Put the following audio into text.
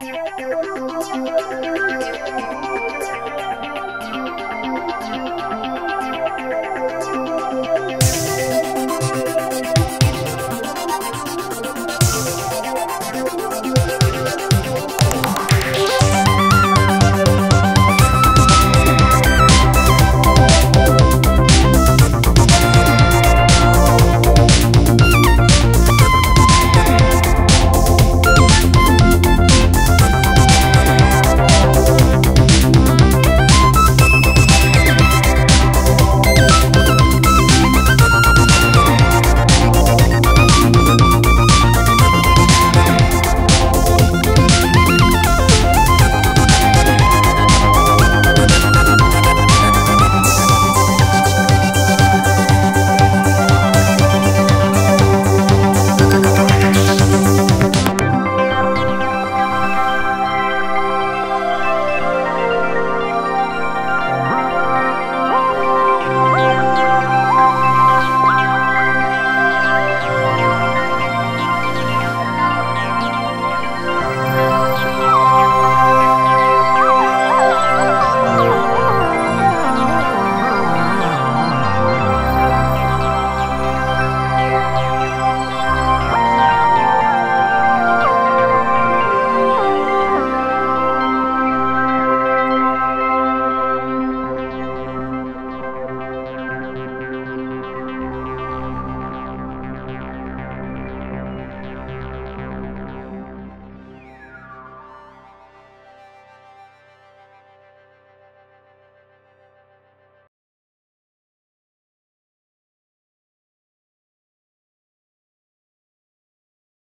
Música